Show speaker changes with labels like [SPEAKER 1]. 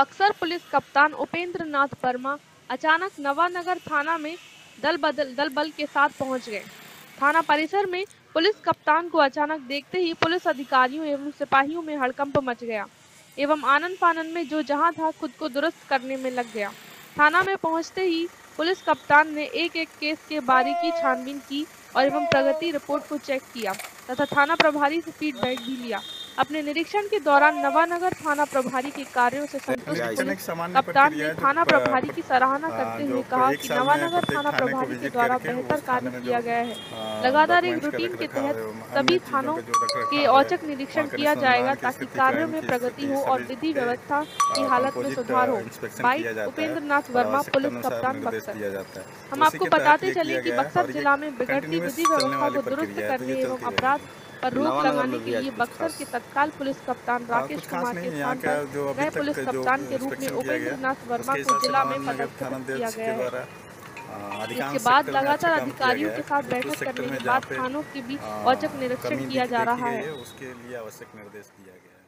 [SPEAKER 1] Buxar police कप्तान उपेंद्र नाथ वर्मा अचानक नवानगर थाना में दल बदल दल बल के साथ पहुँच गए। थाना परिसर में पुलिस कप्तान को अचानक देखते ही पुलिस अधिकारियों एवं सिपाहियों में हड़कंप मच गया एवं आनंद फानन में जो जहाँ था खुद को दुरुस्त करने में लग गया। थाना में पहुँचते ही पुलिस कप्तान ने एक एक केस के बारीकी छानबीन की और एवं प्रगति रिपोर्ट को चेक किया तथा थाना प्रभारी से फीडबैक भी लिया। अपने निरीक्षण के दौरान नवानगर थाना प्रभारी के कार्यों से संतुष्ट कप्तान ने थाना प्रभारी की सराहना करते हुए कहा कि नवानगर थाना प्रभारी के द्वारा बेहतर कार्य किया गया है। लगातार एक रूटीन के तहत सभी थानों
[SPEAKER 2] का
[SPEAKER 1] औचक निरीक्षण किया जाएगा ताकि कार्यों में प्रगति हो और विधि व्यवस्था की हालत में सुधार हो।
[SPEAKER 2] है
[SPEAKER 1] उपेंद्र नाथ वर्मा पुलिस कप्तान बक्सर
[SPEAKER 2] है।
[SPEAKER 1] हम
[SPEAKER 2] तो
[SPEAKER 1] आपको बताते चले कि बक्सर जिला में बिगड़ती विधि व्यवस्था को दुरुस्त
[SPEAKER 2] है, तो
[SPEAKER 1] करने एवं अपराध। पर रोक लगाने के लिए बक्सर के तत्काल पुलिस कप्तान
[SPEAKER 2] हाँ,
[SPEAKER 1] राकेश कुमार के स्थान पर नए पुलिस कप्तान के रूप में उपेंद्र नाथ वर्मा को जिला में पदस्थ किया गया है।
[SPEAKER 2] द्वारा, आ, अधिकांश
[SPEAKER 1] इसके बाद लगातार अधिकारियों के साथ बैठक करने के बाद थानों के
[SPEAKER 2] बीच
[SPEAKER 1] औचक निरीक्षण किया जा रहा है।
[SPEAKER 2] उसके लिए आवश्यक निर्देश दिया गया